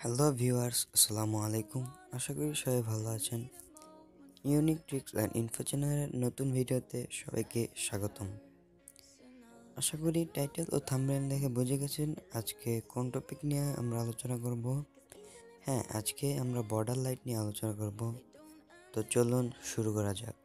Hello viewers আসসালামু আলাইকুম আশা করি সবাই ভালো আছেন। ইউনিক ট্রিক্স অ্যান্ড ইনফো চ্যানেলের নতুন ভিডিওতে সবাইকে স্বাগতম। আশা করি টাইটেল ও থাম্বনেল দেখে বুঝে গেছেন আজকে কোন টপিক নিয়ে আমরা আলোচনা করব। হ্যাঁ আজকে আমরা বর্ডার লাইট নিয়ে আলোচনা করব। তো চলুন শুরু করা যাক।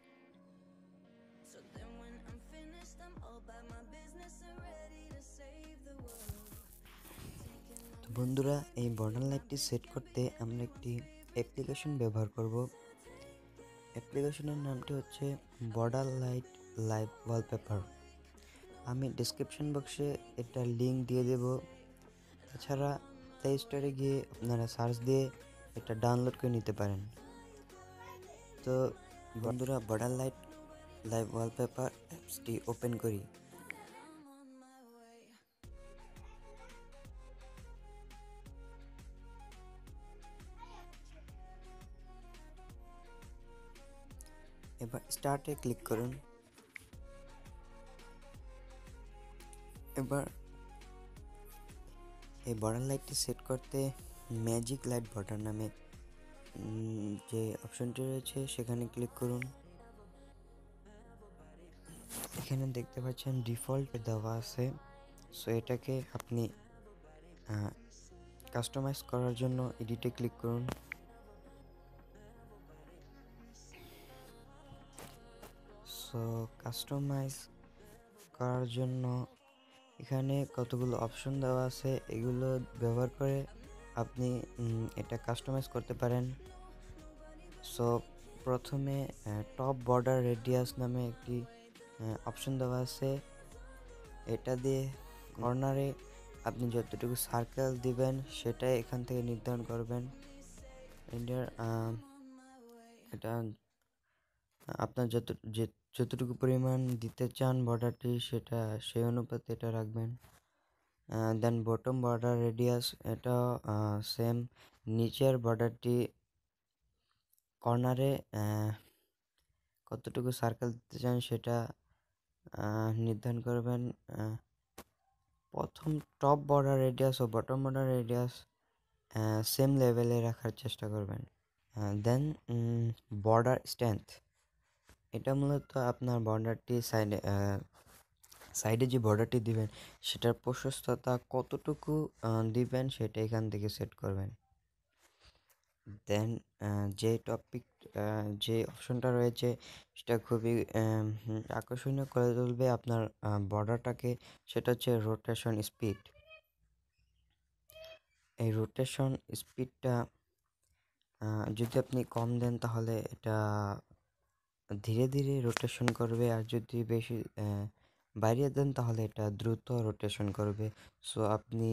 বন্ধুরা, এই বর্ডার লাইটটি সেট করতে আমরা একটি অ্যাপ্লিকেশন ব্যবহার করব। অ্যাপ্লিকেশনের নামটি হচ্ছে বর্ডার লাইট লাইভ ওয়ালপেপার আমি ডিসক্রিপশন বক্সে এটা লিঙ্ক দিয়ে দেব। তাছাড়া প্লে স্টোরে গিয়ে আপনারা সার্চ দিয়ে এটা ডাউনলোড করে নিতে পারেন। তো বন্ধুরা বর্ডার লাইট লাইভ ওয়ালপেপার অ্যাপসটি ওপেন করি। এবার স্টার্টে ক্লিক করুন। এবার এই বর্ডার লাইটটি সেট করতে ম্যাজিক লাইট বর্ডার নামে যে অপশনটি রয়েছে, সেখানে ক্লিক করুন। এখানে দেখতে পাচ্ছেন ডিফল্ট দেওয়া আছে। সো এটাকে আপনি কাস্টমাইজ করার জন্য এডিটে ক্লিক করুন। সো কাস্টমাইজ করার জন্য এখানে কতগুলো অপশন দেওয়া আছে, এগুলো ব্যবহার করে আপনি এটা কাস্টমাইজ করতে পারেন। সো প্রথমে টপ বর্ডার রেডিয়াস নামে একটি অপশন দেওয়া আছে। এটা দিয়ে কর্নারে আপনি যতটুকু সার্কেল দিবেন, সেটাই এখান থেকে নির্ধারণ করবেন। এটার এটা আপনার যত, যে যতটুকু পরিমাণ দিতে চান বর্ডারটি, সেটা সেই অনুপাতে এটা রাখবেন। দেন বটম বর্ডার রেডিয়াস এটা সেম নিচের বর্ডারটি কর্নারে কতটুকু সার্কেল দিতে চান সেটা নির্ধারণ করবেন। প্রথম টপ বর্ডার রেডিয়াস ও বটম বর্ডার রেডিয়াস সেম লেভেলে রাখার চেষ্টা করবেন। দেন বর্ডার স্ট্রেংথ এটা মূলত আপনার বর্ডারটি সাইডে সাইডে যে বর্ডারটি দিবেন, সেটার প্রশস্ততা কতটুকু দিবেন সেটা এখান থেকে সেট করবেন। দেন যে টপিক যে অপশনটা রয়েছে, সেটা খুবই আকর্ষণীয় করে তুলবে আপনার বর্ডারটাকে সেটা হচ্ছে রোটেশন স্পিড এই রোটেশন স্পিডটা যদি আপনি কম দেন তাহলে এটা ধীরে ধীরে রোটেশন করবে। আর যদি বেশি বাড়িয়ে দেন, তাহলে এটা দ্রুত রোটেশন করবে। সো আপনি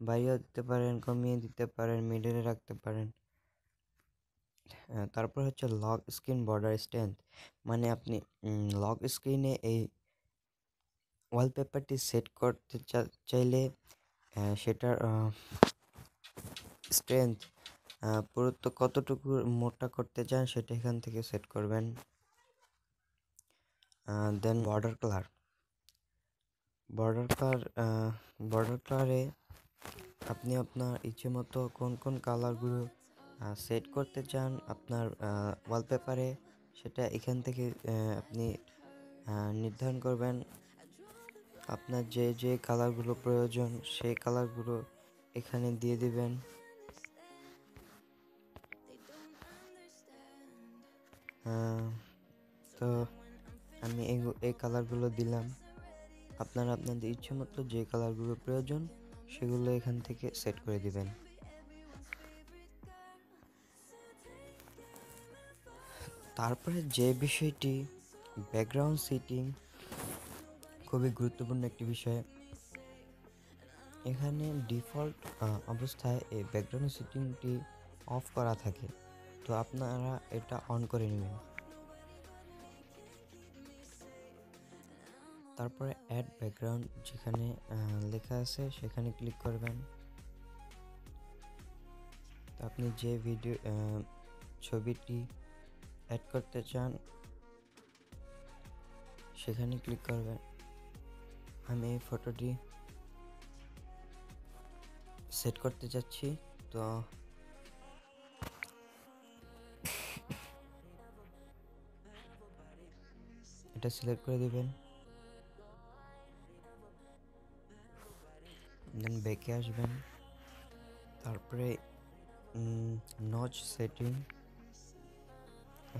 বাড়িয়ে দিতে পারেন, কমিয়ে দিতে পারেন মিডলে রাখতে পারেন। তারপর হচ্ছে লক স্ক্রিন বর্ডার স্ট্রেংথ মানে আপনি লক স্ক্রিনে এই ওয়ালপেপারটি সেট করতে চাইলে সেটার স্ট্রেংথ পুরুত্ব কতটুকু মোটা করতে চান সেটা এখান থেকে সেট করবেন। Then border colour border colour border কালারে আপনি আপনার ইচ্ছে মতো কোন কোন কালারগুলো সেট করতে চান আপনার ওয়ালপেপারে সেটা এখান থেকে আপনি নির্ধারণ করবেন। আপনার যে যে কালারগুলো প্রয়োজন সেই কালারগুলো এখানে দিয়ে দিবেন। তো আমি এই এই কালারগুলো দিলাম। আপনারা আপনাদের ইচ্ছে মতো যে কালারগুলো প্রয়োজন, সেগুলো এখান থেকে সেট করে দিবেন। তারপরে যে বিষয়টি ব্যাকগ্রাউন্ড সিটিং খুবই গুরুত্বপূর্ণ একটি বিষয়। এখানে ডিফল্ট অবস্থায় এই ব্যাকগ্রাউন্ড সিটিংটি অফ করা থাকে। তো আপনারা এটা অন করে নেবেন। তারপরে অ্যাড ব্যাকগ্রাউন্ড যেখানে লেখা আছে সেখানে ক্লিক করবেন। তো আপনি যে ভিডিও ছবিটি অ্যাড করতে চান, সেখানে ক্লিক করবেন। আমি এই ফটোটি সেট করতে যাচ্ছি, তো এটা সিলেক্ট করে দিবেন। দেন ব্যাকে আসবেন। তারপরে নচ সেটিং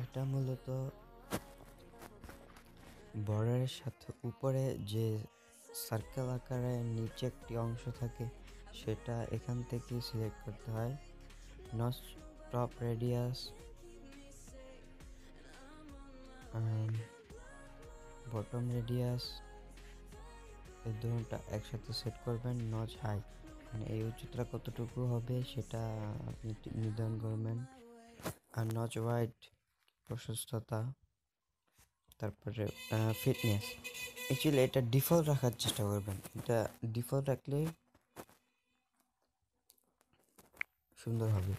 এটা মূলত বর্ডারের সাথে উপরে যে সার্কেল আকারে নিচে একটি অংশ থাকে, সেটা এখান থেকে সিলেক্ট করতে হয়। Notch top radius bottom radius এই দুটোটা একসাথে সেট করবেন নচ হাই মানে এই উচ্চতা কতটুকু হবে সেটা আপনি নির্ধারণ করবেন। আর নচ ওয়াইড প্রশস্ততা, তারপরে ফিটনেস অ্যাকচুয়ালি এটা ডিফল্ট রাখার চেষ্টা করবেন। এটা ডিফল্ট রাখলে সুন্দর হবে।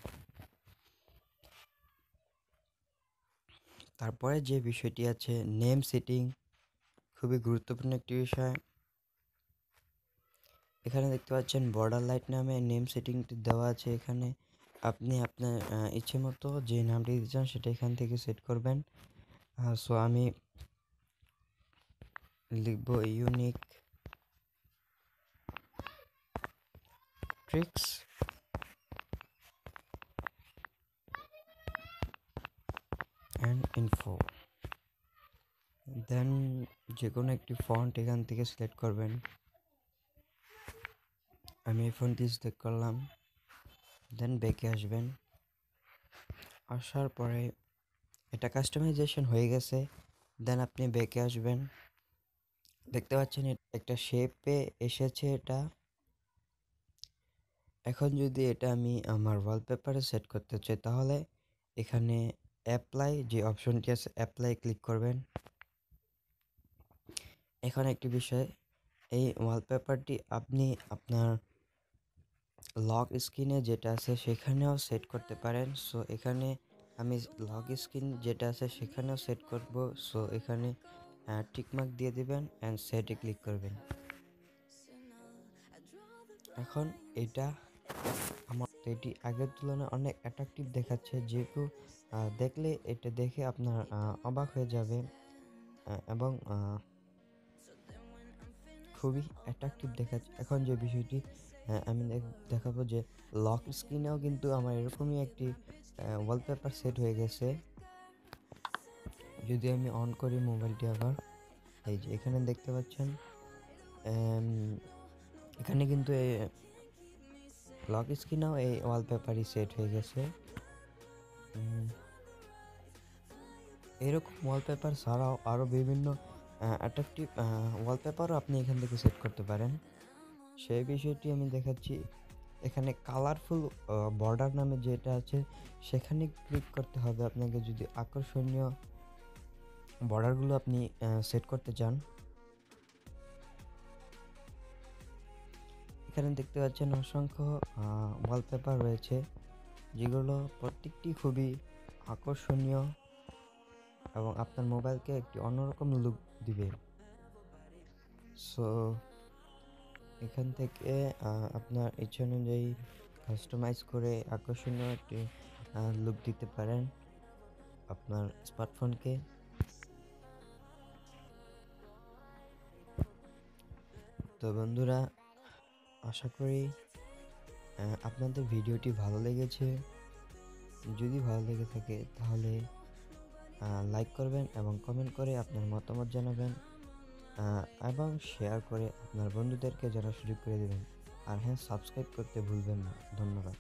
তারপরে যে বিষয়টি আছে নেম সেটিং খুবই গুরুত্বপূর্ণ একটি বিষয়। এখানে দেখতে পাচ্ছেন বর্ডার লাইট নামে নেম সেটিংটি দেওয়া আছে এখানে। আপনি আপনার ইচ্ছে মতো যে নামটি দিতে চান সেটা এখান থেকে সেট করবেন। সো আমি লিখব unique tricks and info then যে কোনো একটি ফন্ট এখান থেকে সিলেক্ট করবেন। আমি এই ফোনটি সিলেক্ট করলাম দেন ব্যাকে আসবেন। আসার পরে এটা কাস্টমাইজেশন হয়ে গেছে দেন আপনি ব্যাকে আসবেন। দেখতে পাচ্ছেন একটা শেপে এসেছে এটা। এখন যদি এটা আমি আমার ওয়ালপেপারে সেট করতে চাই, তাহলে এখানে অ্যাপ্লাই যে অপশনটি আছে অ্যাপ্লাই ক্লিক করবেন। এখন একটি বিষয় এই ওয়ালপেপারটি আপনি আপনার লক স্ক্রিনে যেটা আছে সেখানেও সেট করতে পারেন। সো এখানে আমি লক স্ক্রিন যেটা আছে সেখানেও সেট করব। সো এখানে টিকমার্ক দিয়ে দিবেন অ্যান্ড সেটে ক্লিক করবেন। এখন এটা আমার এটি আগের তুলনায় অনেক অ্যাট্রাকটিভ দেখাচ্ছে। আহ, দেখলে এটা দেখে আপনার অবাক হয়ে যাবে এবং খুবই অ্যাট্রাকটিভ দেখাচ্ছে। এখন যে বিষয়টি আহ, আমি দেখ- দেখাবো যে লক স্ক্রিনেও কিন্তু আমার এরকমই একটি ওয়ালপেপার সেট হয়ে গেছে। যদি আমি অন করি মোবাইলটি আবার এই যে এখানে দেখতে পাচ্ছেন এখানে কিন্তু এই লক স্ক্রিনেও এই ওয়ালপেপারই সেট হয়ে গেছে। এরকম ওয়ালপেপার ছাড়াও আরও বিভিন্ন অ্যাট্রাকটিভ ওয়ালপেপারও আপনি এখান থেকে সেট করতে পারেন। সেই বিষয়টি আমি দেখাচ্ছি। এখানে কালারফুল বর্ডার নামে যেটা আছে, সেখানে ক্লিক করতে হবে আপনাকে যদি আকর্ষণীয় বর্ডারগুলো আপনি সেট করতে চান। এখানে দেখতে পাচ্ছেন অসংখ্য ওয়ালপেপার রয়েছে, যেগুলো প্রত্যেকটি খুবই আকর্ষণীয় এবং আপনার মোবাইলকে একটি অন্যরকম লুক দিবে। সো এখান থেকে আপনার ইচ্ছা অনুযায়ী কাস্টমাইজ করে আকর্ষণীয় একটি লুক দিতে পারেন আপনার স্মার্টফোনকে তো বন্ধুরা, আশা করি আপনাদের ভিডিওটি ভালো লেগেছে। যদি ভালো লেগে থাকে, তাহলে লাইক করবেন এবং কমেন্ট করে আপনার মতামত জানাবেন এবং শেয়ার করে আপনার বন্ধুদেরকে যারা সুযোগ করে দেবেন। আর হ্যাঁ সাবস্ক্রাইব করতে ভুলবেন না। ধন্যবাদ।